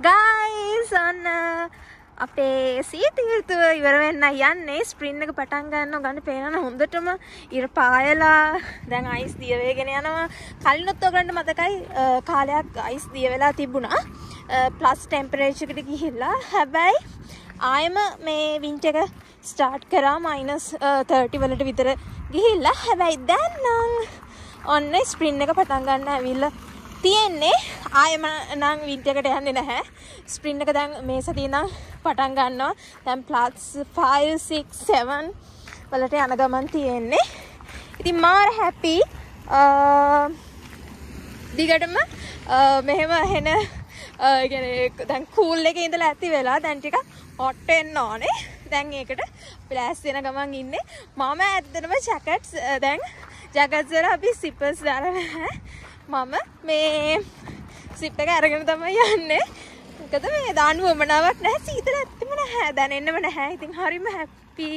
Guys ඔන්න අපේ සීතීර්තුව ඉවර වෙන්න යන්නේ. ස්ප්‍රින් එක පටන් ගන්න ගන්න පේනන හොඳටම. ඉර පායලා. දැන් අයිස් දියවේගෙන යනවා. කලිනොත් ඔගලන්ට මතකයි අ, කාලයක් අයිස් දිය වෙලා තිබුණා ප්ලස් ටෙම්පරේචකට ගිහිල්ලා. හැබැයි ආයම මේ වින්ට එක ස්ටාර්ට් කරා මයිනස් 30 වලට විතර ගිහිල්ලා. හැබැයි දැන් නම් ඔන්න ස්ප්‍රින් එක පටන් ගන්න ඇවිල්ලා තියෙන්නේ. ආයම නම් වින්ටකට යන්නේ නැහැ. ස්ප්‍රින් එක දැන් මේ සතිය නම් පටන් ගන්නවා. දැන් ප්ලස් 5 6 7 වලට යන ගමන් තියෙන්නේ. ඉතින් මාර හැපි දිගටම අ, මෙහෙම හෙන ගැන දැන් කූල් එක ඉඳලා ඇති වෙලා දැන් ටික හොට් වෙන්න ඕනේ. දැන් ඒකට ප්ලෑස් වෙන ගමන් ඉන්නේ. මම ඇත්තටම ජැකට්ස් දැන් ජැකට්ස් වල අපි සිපර්ස් දාලා නැහැ. මම මේ සිප් එක අරගෙන තමයි යන්නේ. මොකද මේ දාන්න වමනාවක් නැහැ සීතල ඇත්තම නැහැ. දැනෙන්නම නැහැ. ඉතින් හරිම හැපි